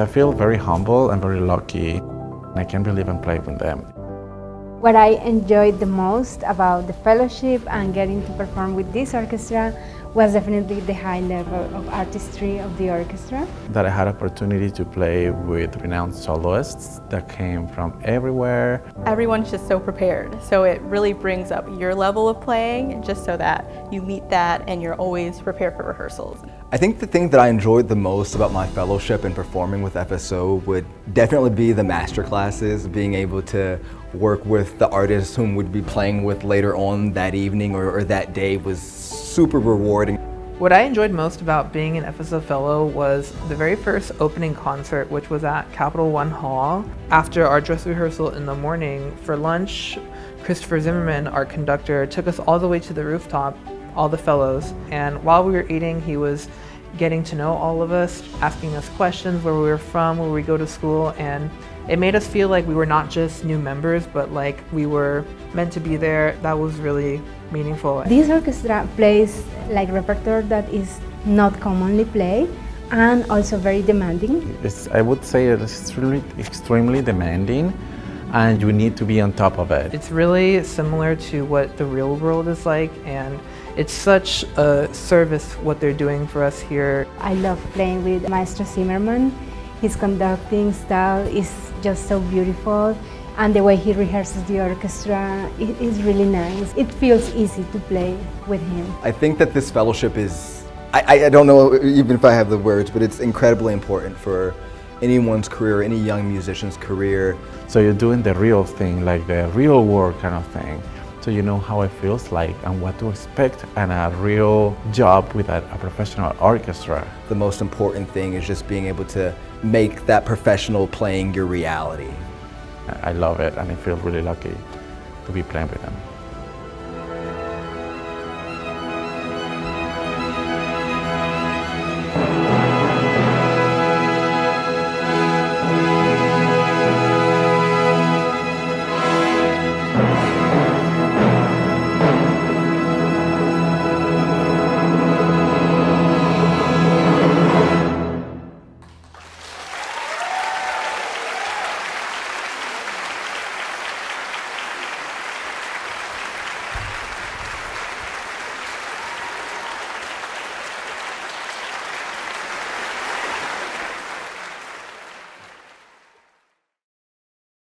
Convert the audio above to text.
I feel very humble and very lucky. And I can't believe I'm playing with them. What I enjoyed the most about the fellowship and getting to perform with this orchestra was definitely the high level of artistry of the orchestra. That I had opportunity to play with renowned soloists that came from everywhere. Everyone's just so prepared, so it really brings up your level of playing just so that you meet that and you're always prepared for rehearsals. I think the thing that I enjoyed the most about my fellowship and performing with FSO would definitely be the master classes, being able to work with the artists whom we'd be playing with later on that evening or, or that day was super rewarding. What I enjoyed most about being an FSO Fellow was the very first opening concert, which was at Capital One Hall. After our dress rehearsal in the morning, for lunch, Christopher Zimmerman, our conductor, took us all the way to the rooftop, all the fellows, and while we were eating, he was getting to know all of us, asking us questions, where we were from, where we go to school, and it made us feel like we were not just new members, but like we were meant to be there. That was really meaningful. This orchestra plays like repertoire that is not commonly played and also very demanding. It's, I would say it's extremely, extremely demanding and you need to be on top of it. It's really similar to what the real world is like and it's such a service what they're doing for us here. I love playing with Maestro Zimmerman. His conducting style is just so beautiful and the way he rehearses the orchestra is really nice. It feels easy to play with him. I think that this fellowship is, I, I don't know even if I have the words, but it's incredibly important for anyone's career, any young musician's career. So you're doing the real thing, like the real world kind of thing. So you know how it feels like and what to expect and a real job with a, a professional orchestra. The most important thing is just being able to make that professional playing your reality. I love it and I feel really lucky to be playing with them.